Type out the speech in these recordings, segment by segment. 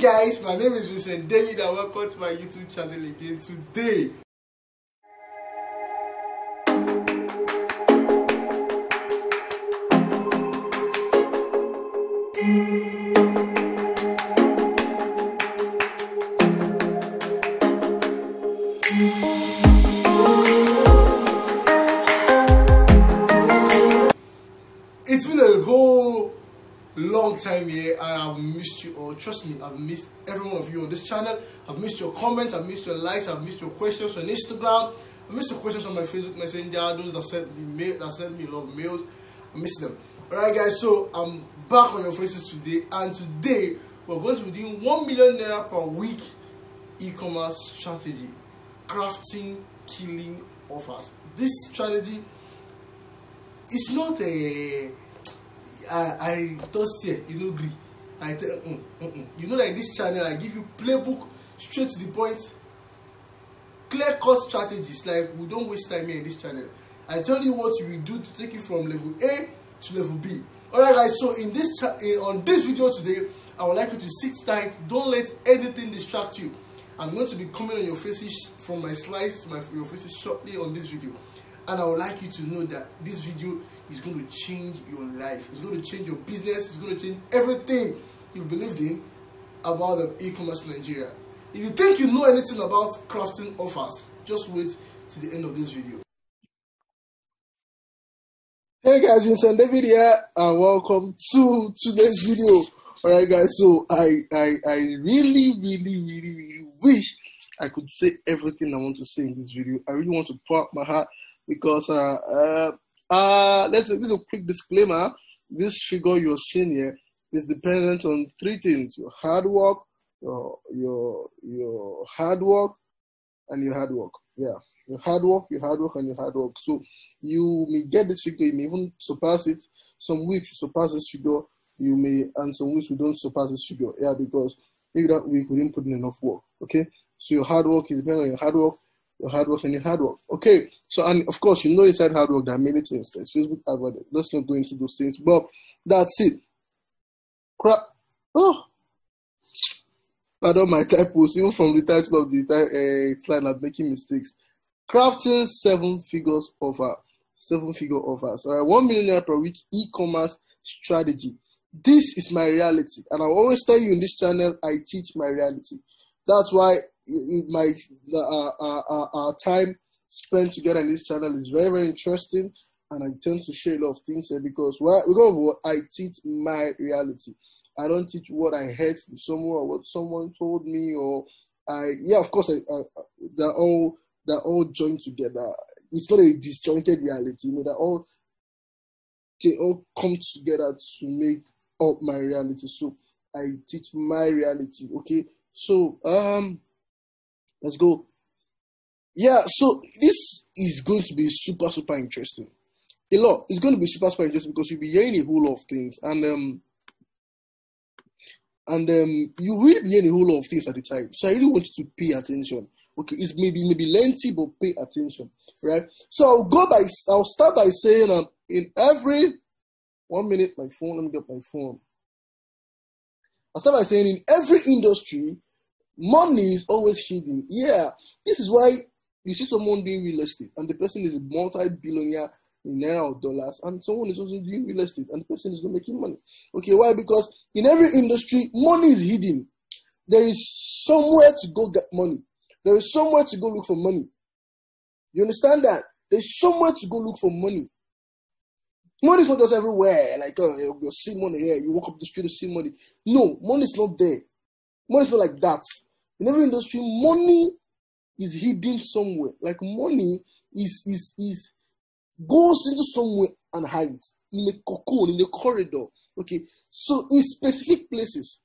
guys, my name is Vincent David and welcome to my YouTube channel again today. All. Trust me, I've missed every one of you on this channel. I've missed your comments, I've missed your likes, I've missed your questions on Instagram. I missed your questions on my Facebook Messenger, those that sent me mail that sent me a lot of mails. I miss them. Alright guys, so I'm back on your faces today and today we're going to be doing 1 million naira per week e-commerce strategy. Crafting killing offers. This strategy it's not a I I just you know gree I tell mm, mm, mm. you know in this channel I give you playbook straight to the point. Clear cut strategies. Like we don't waste time here in this channel. I tell you what will do to take you from level A to level B. Alright guys so in this in, on this video today I would like you to sit tight. Don't let anything distract you. I'm going to be coming on your faces from my slides my your faces shortly on this video. And I would like you to know that this video is going to change your life. It's going to change your business. It's going to change everything you've believed in about e-commerce in Nigeria. If you think you know anything about crafting offers, just wait to the end of this video. Hey guys, Vincent David here, and welcome to today's video. Alright guys, so I, I I really, really, really, really wish I could say everything I want to say in this video. I really want to pour out my heart because uh, uh, uh, let's this is a quick disclaimer. This figure you're seeing here is dependent on three things: your hard work, your your your hard work, and your hard work. Yeah, your hard work, your hard work, and your hard work. So you may get this figure, you may even surpass it. Some weeks you surpass this figure, you may, and some weeks we don't surpass this figure. Yeah, because maybe that week we didn't put in enough work. Okay, so your hard work is dependent on your hard work your hard work and your hard work. Okay, so and of course you know inside hard work there are many things. There's Facebook advertising. Let's not go into those things, but that's it. Crap. Oh, pardon my typos. Even from the title of the uh, slide, I'm making mistakes. Crafting seven figures offer, seven figure offers. All right, one million per week e-commerce strategy. This is my reality, and I always tell you in this channel, I teach my reality. That's why my uh, uh, uh, our time spent together in this channel is very very interesting, and I tend to share a lot of things here because well, because what I teach my reality. I don't teach what I heard from someone or what someone told me or I yeah of course I, I, they're all they're all joined together. It's not a disjointed reality. You know they're all they all come together to make up my reality. So I teach my reality. Okay, so um Let's go. Yeah, so this is going to be super, super interesting. A lot. It's going to be super, super interesting because you'll be hearing a whole lot of things. And um and um you will be hearing a whole lot of things at the time. So I really want you to pay attention. Okay, it's maybe maybe lengthy, but pay attention. Right? So I'll go by I'll start by saying um in every one minute, my phone, let me get my phone. I'll start by saying in every industry, Money is always hidden. Yeah, this is why you see someone doing real estate and the person is a multi-billionaire in naira or dollars, and someone is also doing real estate and the person is not making money. Okay, why? Because in every industry, money is hidden. There is somewhere to go get money. There is somewhere to go look for money. You understand that? There's somewhere to go look for money. Money is not just everywhere. Like uh, you see money here, you walk up the street, you see money. No, money is not there. Money is not like that. In every industry, money is hidden somewhere. Like money is is is goes into somewhere and hides in a cocoon, in a corridor. Okay, so in specific places.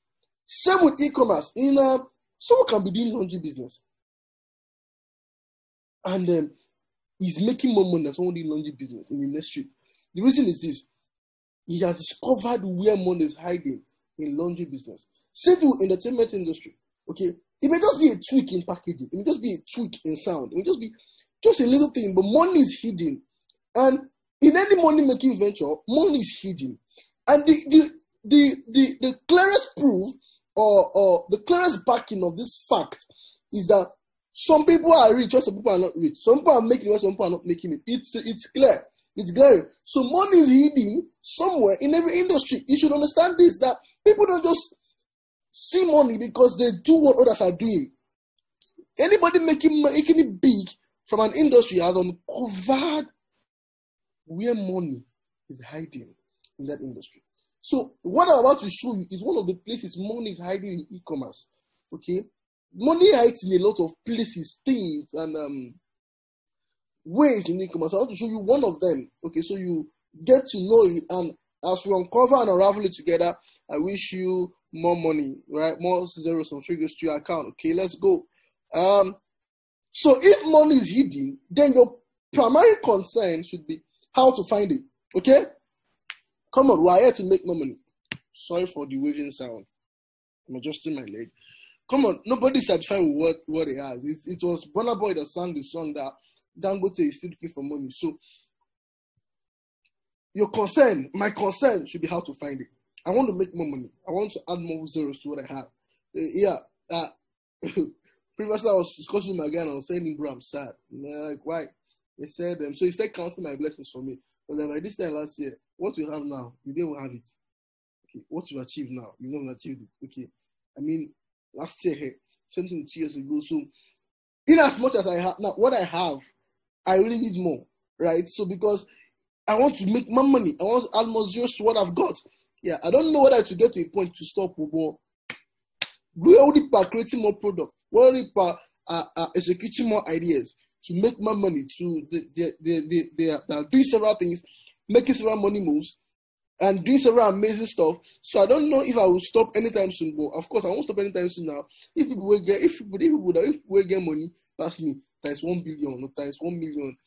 Same with e-commerce. In uh, someone can be doing laundry business, and um, he's making more money than someone doing laundry business in the next street. The reason is this: he has discovered where money is hiding in laundry business. Same with entertainment industry. Okay, it may just be a tweak in packaging. It may just be a tweak in sound. It may just be just a little thing, but money is hidden. And in any money making venture, money is hidden. And the, the, the, the, the clearest proof or, or the clearest backing of this fact is that some people are rich, some people are not rich. Some people are making it, some people are not making it. It's it's clear. It's glaring. So money is hidden somewhere in every industry. You should understand this that people don't just see money because they do what others are doing. Anybody making making it big from an industry has uncovered where money is hiding in that industry. So what I'm about to show you is one of the places money is hiding in e-commerce. Okay, money hides in a lot of places, things, and um, ways in e-commerce. I want to show you one of them. Okay, so you get to know it, and as we uncover and unravel it together, I wish you more money, right? More zeros and figures to your account. Okay, let's go. Um, so if money is hidden, then your primary concern should be how to find it. Okay? Come on, we're here to make more money. Sorry for the waving sound. I'm adjusting my leg. Come on, nobody's satisfied with what, what he has. It, it was Burna Boy that sang the song that Dangote is still looking for money. So your concern, my concern should be how to find it. I want to make more money. I want to add more zeros to what I have. Uh, yeah. Uh, previously, I was discussing with my guy and I was saying, bro, I'm sad. Like, why? They said, um, so he started counting my blessings for me. But then by this time last year, what you have now, you don't have it. Okay, what you achieved now, you don't achieve it. Okay, I mean, last year, same thing two years ago. So, in as much as I have now, what I have, I really need more, right? So because I want to make more money, I want to add more zeros to what I've got. Yeah, I don't know whether to get to a point to stop or we already by creating more product, we already by uh, uh, executing more ideas to make more money. To are doing several things, making several money moves, and doing several amazing stuff. So I don't know if I will stop anytime soon. But of course, I won't stop anytime soon now. If people will get, if people, if people, if people get money, that's me times one billion times one million.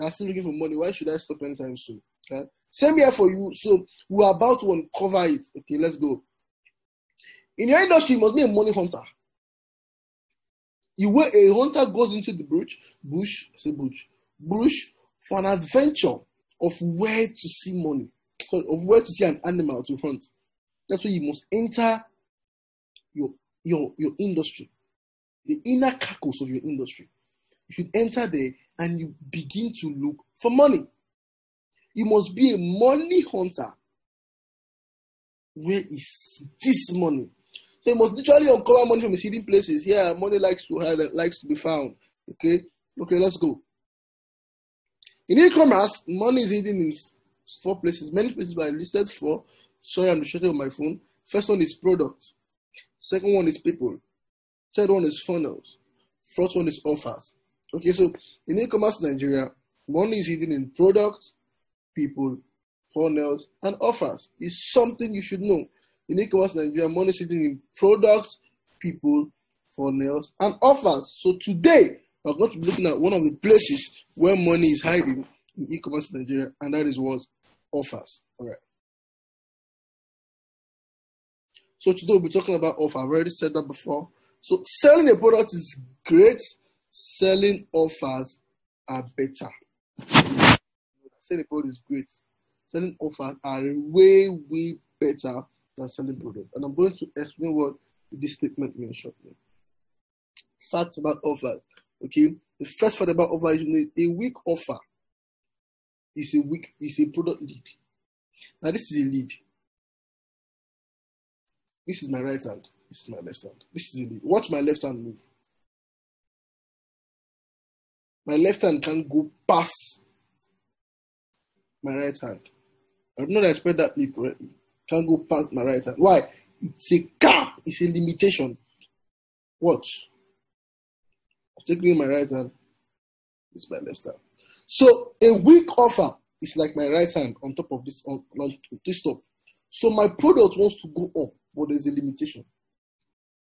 I'm still looking for money. Why should I stop anytime soon? Okay. Same here for you. So we're about to uncover it. Okay, let's go. In your industry, you must be a money hunter. You where a hunter goes into the bush, bush, say bush, bush for an adventure of where to see money, of where to see an animal to hunt. That's why you must enter your your your industry, the inner carcass of your industry. You should enter there and you begin to look for money. You must be a money hunter. Where is this money? So you must literally uncover money from hidden places. Yeah, money likes to have likes to be found. Okay, okay, let's go. In e-commerce, money is hidden in four places. Many places, I listed four. Sorry, I'm distracted on my phone. First one is product. Second one is people. Third one is funnels. Fourth one is offers. Okay, so in e-commerce Nigeria, money is hidden in product, people, funnels, and offers. It's something you should know. In e-commerce Nigeria, money hidden in products, people, funnels, and offers. So today, we're going to be looking at one of the places where money is hiding in e-commerce Nigeria, and that is what offers. All right. So today we'll be talking about offer. I've already said that before. So selling a product is great selling offers are better. Selling product is great. Selling offers are way, way better than selling product. And I'm going to explain what this statement means shortly. Facts about offers. Okay. The first fact about offer is you know, a weak offer is a weak is a product lead. Now this is a lead. This is my right hand. This is my left hand. This is a lead. Watch my left hand move my left hand can't go past my right hand. I that I spelled that lead correctly. Can't go past my right hand. Why? It's a cap. It's a limitation. Watch. I'm taking my right hand. It's my left hand. So a weak offer is like my right hand on top of this on, on this top. So my product wants to go up, but there's a limitation.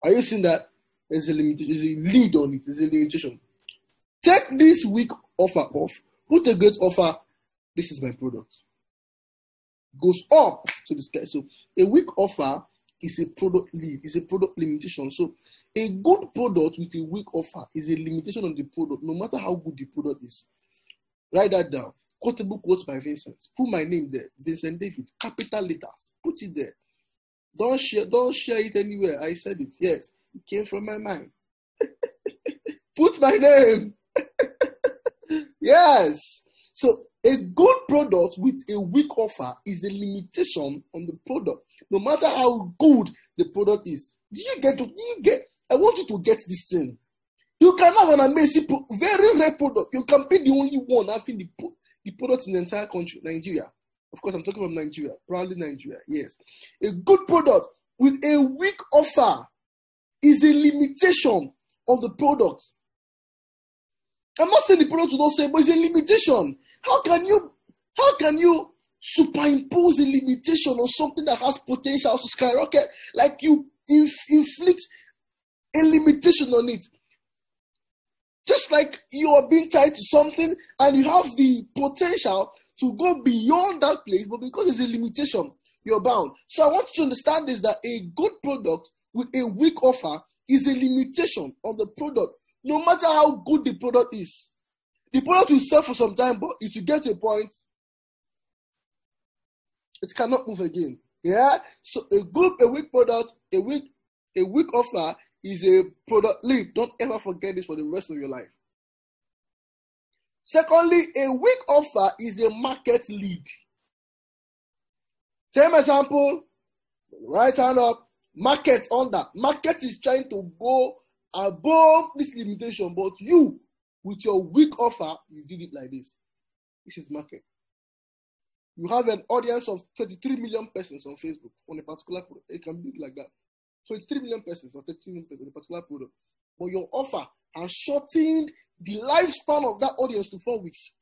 Are you seeing that? There's a limitation. There's a lead on it. There's a limitation. Take this weak offer off, put a great offer. This is my product. Goes up to the sky. So a weak offer is a product lead, is a product limitation. So a good product with a weak offer is a limitation on the product, no matter how good the product is. Write that down. Quotable quotes by Vincent. Put my name there. Vincent David. Capital letters. Put it there. Don't share, don't share it anywhere. I said it. Yes, it came from my mind. Put my name. yes. So a good product with a weak offer is a limitation on the product, no matter how good the product is. Do you get to? Do you get? I want you to get this thing. You can have an amazing, very rare product. You can be the only one having the, the product in the entire country, Nigeria. Of course, I'm talking about Nigeria, proudly Nigeria. Yes. A good product with a weak offer is a limitation on the product. I'm not saying the product will not say, but it's a limitation. How can you how can you superimpose a limitation on something that has potential to skyrocket? Like you inf- inflict a limitation on it. Just like you are being tied to something and you have the potential to go beyond that place, but because there's a limitation, you're bound. So I want you to understand this that a good product with a weak offer is a limitation on the product, no matter how good the product is. The product will sell for some time, but if you get to a point, it cannot move again. Yeah. So a good, a weak product, a weak, a weak offer is a product lead. Don't ever forget this for the rest of your life. Secondly, a weak offer is a market lead. Same example, right hand up, market under. Market is trying to go above this limitation, but you, with your weak offer, you did it like this. This is market. You have an audience of 33 million persons on Facebook on a particular product. It can be like that. So it's 3 million persons or 33 million persons on a particular product. But your offer has shortened the lifespan of that audience to four weeks.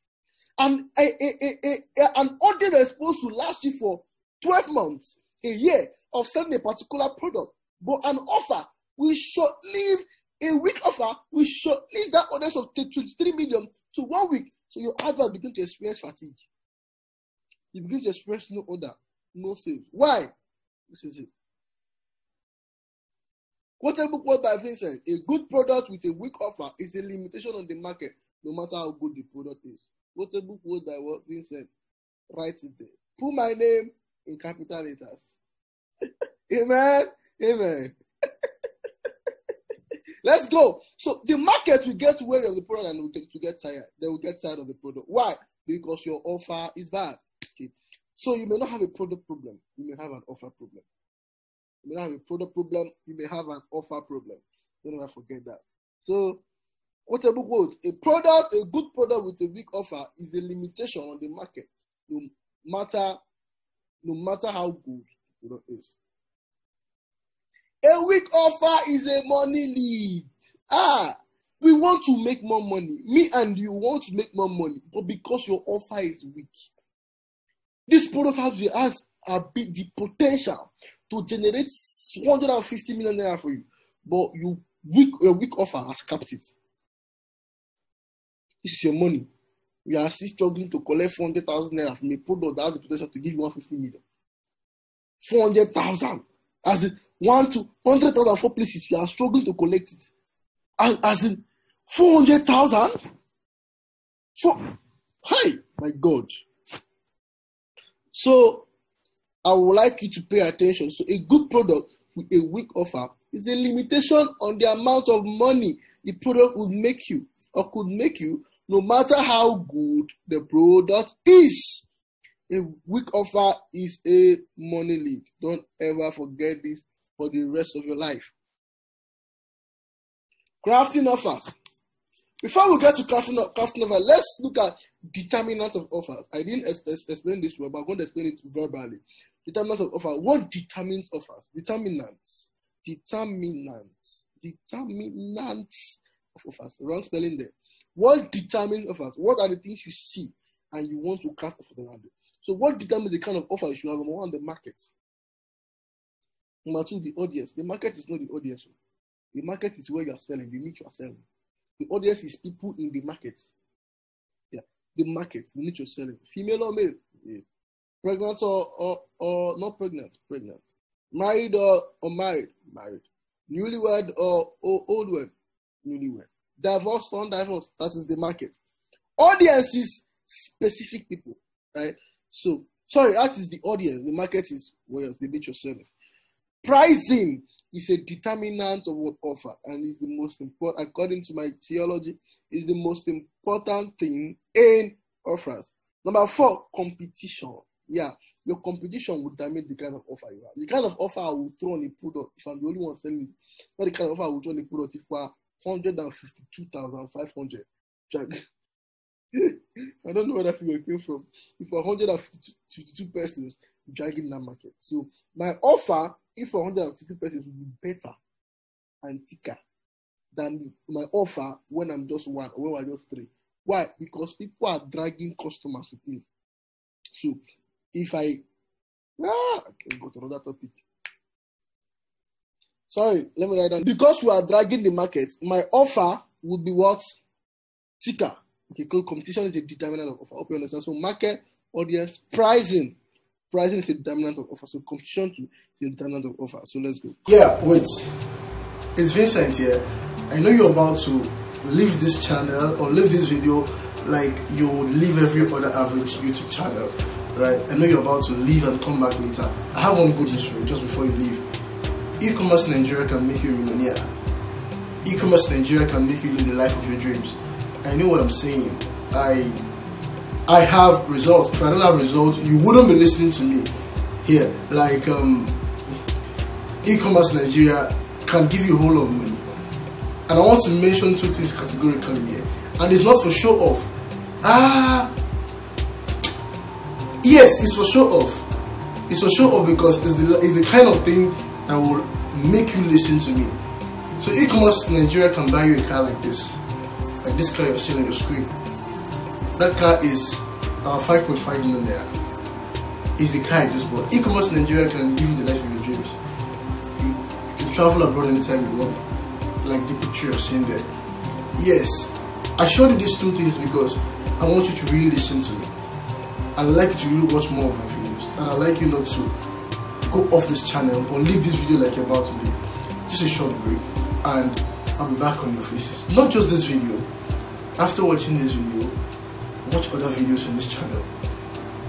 And a, a, a, an audience is supposed to last you for 12 months, a year of selling a particular product. But an offer will short live a weak offer will short live that audience of 23 million to one week. So your advert begin to experience fatigue. You begin to experience no order, no sales. Why? This is it. Quotable quote by Vincent A good product with a weak offer is a limitation on the market, no matter how good the product is. Quotable quote by what Vincent Write it there. Put my name in capital letters. Amen. Amen. Let's go. So the market will get wary of the product and will get to get tired. They will get tired of the product. Why? Because your offer is bad. Okay. So you may not have a product problem. You may have an offer problem. You may not have a product problem. You may have an offer problem. Don't ever forget that. So, quotable quote: A product, a good product with a weak offer, is a limitation on the market, no matter, no matter how good the product is. A weak offer is a money lead. Ah, we want to make more money. Me and you want to make more money, but because your offer is weak, this product has the has a bit the potential to generate 150 million naira for you, but you weak a weak offer has capped it. This is your money. We are still struggling to collect 400,000 naira from a product that has the potential to give you 150 million. 400,000. As in one to 100,000 for places, you are struggling to collect it. As, as in 400,000? For, hi, my God. So I would like you to pay attention. So, a good product with a weak offer is a limitation on the amount of money the product would make you or could make you, no matter how good the product is. A weak offer is a money leak. Don't ever forget this for the rest of your life. Crafting offers. Before we get to crafting, crafting offer, let's look at determinant of offers. I didn't explain this well, but I'm going to explain it verbally. Determinants of offer. What determines offers? Determinants. Determinants. Determinants of offers. Wrong spelling there. What determines offers? What are the things you see and you want to cast offers around it? So, what determines the kind of offer you should have? Number one, the market. Number two, the audience. The market is not the audience. The market is where you are selling, the niche you are selling. The audience is people in the market. Yeah, the market, the niche you're selling. Female or male? Yeah pregnant or, or, or not pregnant, pregnant, married or unmarried, married, newlywed or, or old wed, newlywed, divorced or undivorced, that is the market. Audience is specific people, right? So, sorry, that is the audience. The market is where the niche you're selling. pricing is a determinant of what offer and is the most important according to my theology is the most important thing in offers. Number four competition. Yeah your competition will damage the kind of offer you have. The kind of offer i will throw on a product if i'm the only one selling it not the kind of offer i will throw on a product if we're 152,500 I don't know where that figure came from. If 152 persons dragging that market. So my offer, if 152 persons, will be better and thicker than my offer when I'm just one or when I'm just three. Why? Because people are dragging customers with me. So if I ah, I go to another topic. Sorry, let me write down. Because we are dragging the market, my offer would be what? Thicker. Okay, competition is a determinant of offer. Hope you understand. So market, audience, pricing. Pricing is a determinant of offer. So competition is a determinant of offer. So let's go. Yeah, wait. It's Vincent here. I know you're about to leave this channel or leave this video like you would leave every other average YouTube channel, right? I know you're about to leave and come back later. I have one good news for you just before you leave. E-commerce Nigeria can make you a millionaire. E-commerce Nigeria can make you live the life of your dreams. I know what I'm saying. I I have results. If I don't have results, you wouldn't be listening to me here. Like um, e-commerce Nigeria can give you a whole lot of money. And I want to mention two things categorically here. And it's not for show off. Ah yes, it's for show off. It's for show off because it's the, it's the kind of thing that will make you listen to me. So e-commerce Nigeria can buy you a car like this like this car you're seeing on your screen. That car is uh, 5.5 million naira. Is the car I just bought. E-commerce Nigeria can give you the life of your dreams. You, you can travel abroad anytime you want. Like the picture you're seeing there. Yes, I showed you these two things because I want you to really listen to me. I'd like you to really watch more of my videos. And I'd like you not to go off this channel or leave this video like you're about to leave. Just a short break. And I'll be back on your faces. Not just this video. After watching this video, watch other videos on this channel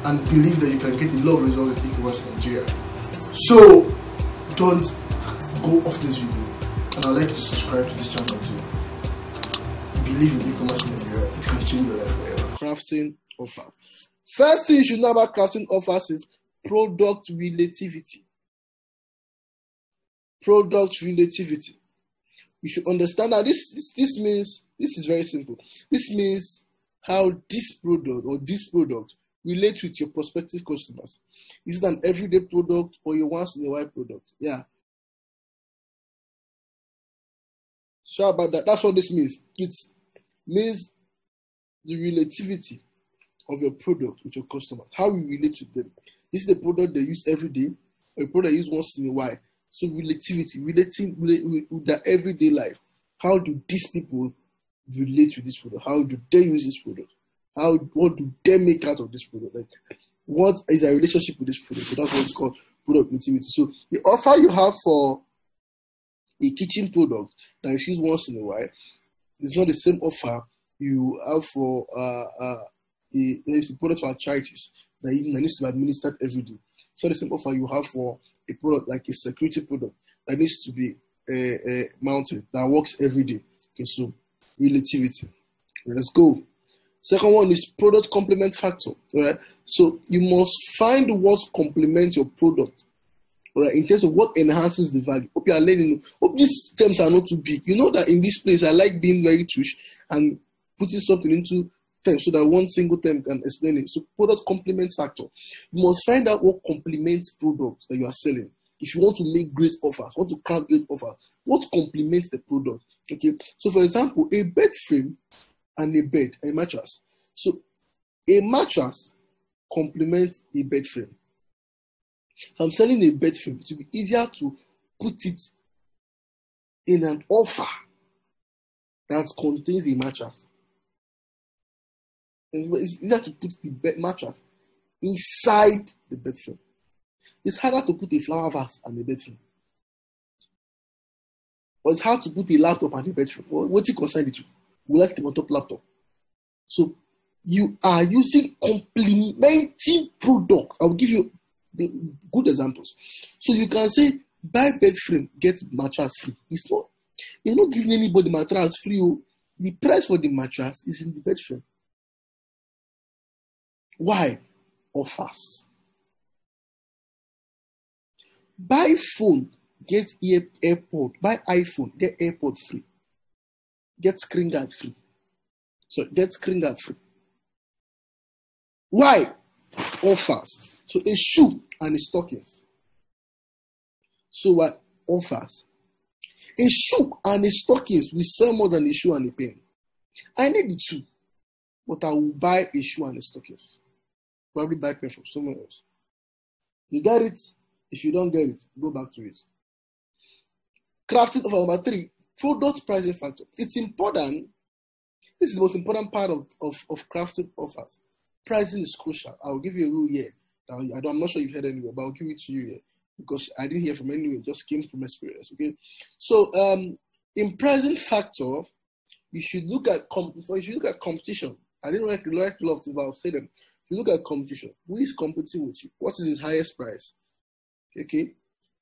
and believe that you can get a lot of results in Nigeria. So don't go off this video and I'd like you to subscribe to this channel too. Believe in e-commerce in Nigeria, it can change your life forever. Crafting offers. First thing you should know about crafting offers is product relativity. Product relativity you should understand that this, this this means this is very simple. This means how this product or this product relates with your prospective customers. Is it an everyday product or your once in a while product? Yeah. Sure about that. That's what this means. It means the relativity of your product with your customers, how you relate to them. This is the product they use every day, or a product they use once in a while. So relativity, relating with, their everyday life. How do these people relate to this product? How do they use this product? How what do they make out of this product? Like what is their relationship with this product? So that's what's called product relativity. So the offer you have for a kitchen product that is used once in a while is not the same offer you have for uh, uh, a, a product for charities that needs to be administered every day. So the same offer you have for a product like a security product that needs to be uh, uh, mounted that works every day. Okay, so relativity. Let's go. Second one is product complement factor. Right. So you must find what complements your product. Right, in terms of what enhances the value. Hope you are learning. Hope these terms are not too big. You know that in this place I like being very tush and putting something into so that one single term can explain it. So product complement factor. You must find out what complements products that you are selling. If you want to make great offers, want to craft great offers, what complements the product? Okay. So for example, a bed frame and a bed, a mattress. So a mattress complements a bed frame. So I'm selling a bed frame. It will be easier to put it in an offer that contains a mattress it's easier to put the bed mattress inside the bed frame. It's harder to put a flower vase on the bedroom. But it's hard to put a laptop on the bed frame. What's it concerned with you? We like the top laptop. So you are using complementing products. I'll give you good examples. So you can say buy bed frame, get mattress free. It's not. You're not giving anybody mattress free. Oh. The price for the mattress is in the bed frame. Why? Offers. Buy phone, get ear, AirPod. Buy iPhone, get AirPod free. Get screen guard free. So get screen guard free. Why? Offers. So a shoe and a stockings. So what? Offers. A shoe and a stockings will sell more than a shoe and a pen. I need the two, but I will buy a shoe and a stockings. Probably buy pen from someone else. You get it? If you don't get it, go back to it. Crafting of number three, product pricing factor. It's important. This is the most important part of, of, of crafting offers. Pricing is crucial. I'll give you a rule here. I am not sure you've heard anywhere, but I'll give it to you here because I didn't hear from anyone. It just came from experience. Okay. So um, in pricing factor, you should look at com- you should look at competition. I didn't like, like of things, but I'll say them. You look at competition. Who is competing with you? What is his highest price? Okay.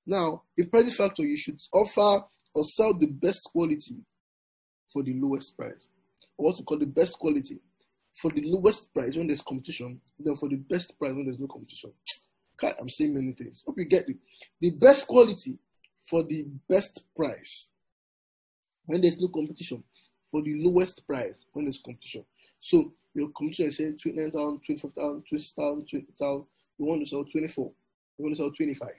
Now, in pricing factor, you should offer or sell the best quality for the lowest price. What we call the best quality for the lowest price when there's competition, then for the best price when there's no competition. I'm saying many things. Hope you get it. The best quality for the best price when there's no competition, for the lowest price when there's competition. So your competition is saying 29,000, 25,000, 20,000, 20,000. You want to sell 24. You want to sell 25.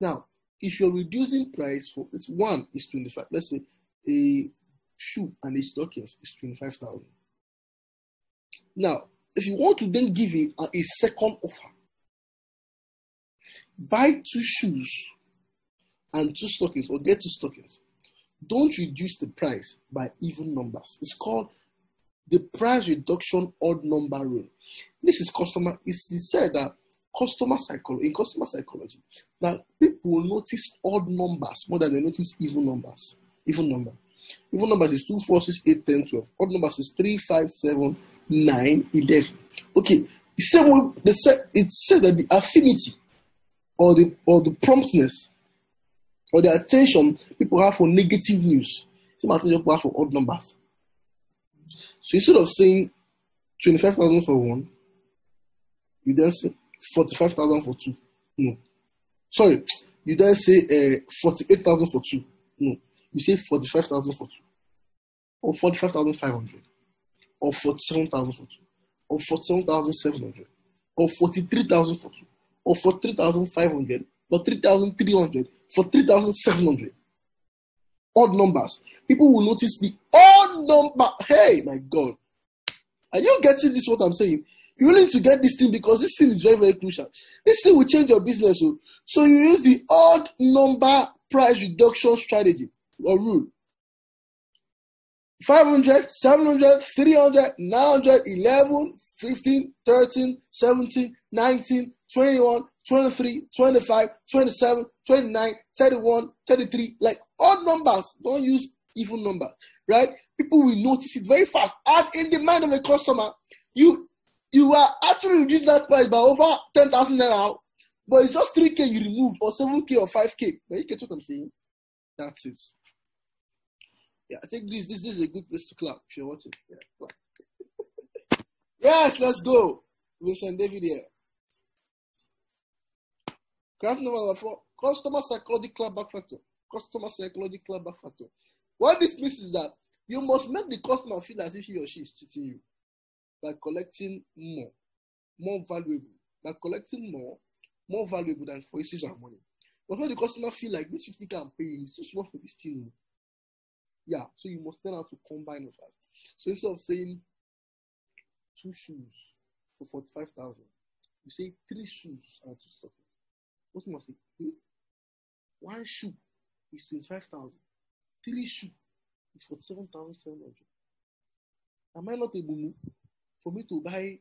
Now, if you're reducing price for it's one is 25. Let's say a shoe and a stockings is 25,000. Now, if you want to then give a, a second offer, buy two shoes and two stockings or get two stockings. Don't reduce the price by even numbers. It's called the price reduction odd number rule. This is customer. It's said that customer psychology in customer psychology that people will notice odd numbers more than they notice even numbers. Even number. Even numbers is 2, 4, 6, 8, 10, 12. Odd numbers is 3, 5, 7, 9, 11. Okay. They said it said that the affinity or the or the promptness or the attention people have for negative news. Same attention people have for odd numbers. So instead of saying 25,000 for one, you then say 45,000 for two. No. Sorry. You then say uh, 48,000 for two. No you say 45,000 for two, or 45,500, or 47,000 for two, or 47,700, or 43,000 for two, or 43,500, or 3,300, for 3,700. Odd numbers. People will notice the odd number. Hey, my God. Are you getting this? What I'm saying? You need to get this thing because this thing is very, very crucial. This thing will change your business. So, oh. so you use the odd number price reduction strategy or rule. 500, 700, 300, 900, 11, 15, 13, 17, 19, 21, 23, 25, 27, 29, 31, 33, like odd numbers. Don't use even numbers, right? People will notice it very fast. And in the mind of a customer, you you are actually reducing that price by over 10,000 naira, but it's just 3K you removed, or 7K or 5K. But you get what I'm saying? That's it. Yeah, I think this this is a good place to clap if you're watching. Yeah, yes, let's go. Vincent David here. Four: customer psychological clapback factor. Customer psychology clapback factor. What this means is that you must make the customer feel as if he or she is cheating you by collecting more, more valuable, by collecting more, more valuable than for his of money. But when the customer feel like this 50 can pay, it's too small for this thing. Yeah, so you must learn how to combine offers. So instead of saying two shoes for 45,000, you say three shoes and two stockings. What must say? One shoe is 25,000. Three shoe is 47,700. Am I not a able for me to buy?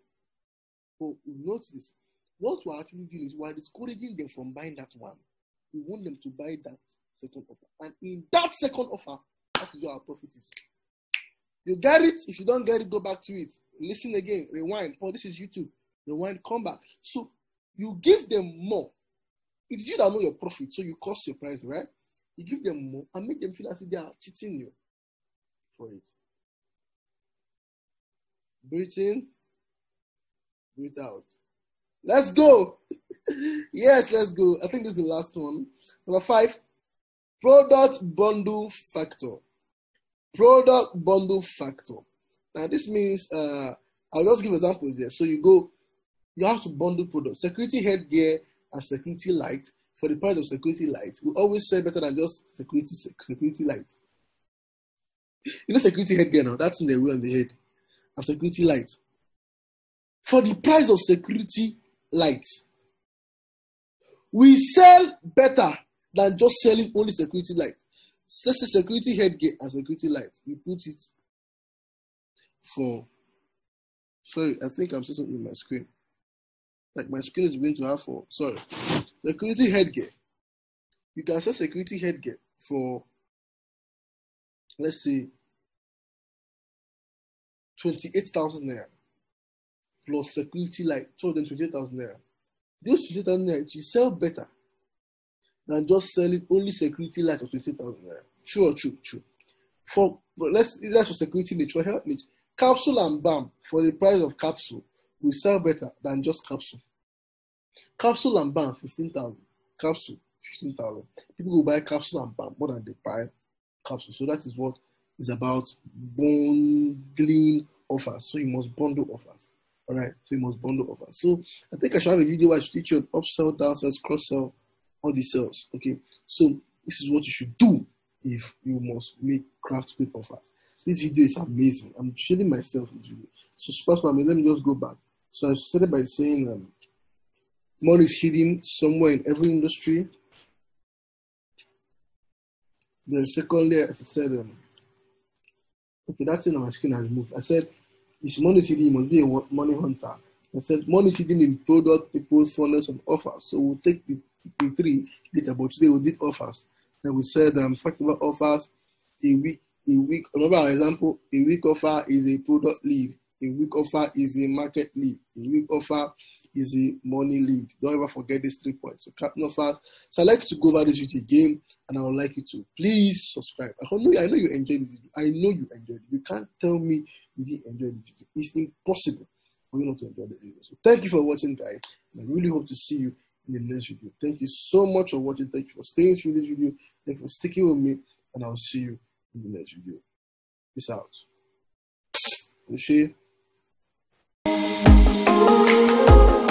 For note this. What we're actually doing is we're discouraging them from buying that one. We want them to buy that second offer. And in that second offer, that is what our profit is. You get it? If you don't get it, go back to it. Listen again, rewind. Oh, this is YouTube. Rewind, come back. So you give them more It's you that know your profit, so you cost your price, right? You give them more and make them feel as if they are cheating you for it. Breathe in, breathe out. Let's go. yes, let's go. I think this is the last one. Number five, product bundle factor. Product bundle factor. Now this means uh, I'll just give examples here. So you go, you have to bundle products, security headgear and security light for the price of security light. We always say better than just security security light. You know security headgear now. That's in the way on the head, and security light. For the price of security light, we sell better than just selling only security light. Let's say security headgear and security light. We put it for. Sorry, I think I'm seeing something on my screen. Like my screen is going to have for. Sorry, security headgear. You can sell security headgear for. Let's say. Twenty-eight thousand naira plus security light, two hundred twenty-eight thousand naira. Those twenty-eight thousand naira, you sell better than just selling only security lights of 20,000 naira. True true, true. For let's let's for security health niche, capsule and bam for the price of capsule will sell better than just capsule. Capsule and balm 15,000. Capsule 15,000. People will buy capsule and balm more than they buy capsule. So that is what is about bundling offers. So you must bundle offers. All right. So you must bundle offers. So I think I should have a video where I should teach you upsell, downsell, cross sell, all these sales. Okay, so this is what you should do if you must make craft quick offers. This video is amazing. I'm showing myself this video. So super let me just go back. So I started by saying um, money is hidden somewhere in every industry. Then secondly, as I said, um, okay, that thing on my screen has moved. I said, if money is hidden, you must be a money hunter. I said, money is hidden in product, people, funnels, and offers. So we'll take the three later, but today we did offers. And we said um talking about offers, a weak, a weak. Remember our example, a weak offer is a product lead, a weak offer is a market lead, a weak offer is a money lead. Don't ever forget these three points. So captain offers. So I'd like to go over this video again, and I would like you to please subscribe. I know I know you enjoyed this video. I know you enjoyed it. You can't tell me you didn't enjoy the video. It's impossible for you not to enjoy the video. So thank you for watching, guys. I really hope to see you in the next video. Thank you so much for watching. Thank you for staying through this video. Thank you for sticking with me. And I'll see you in the next video. Peace out. Música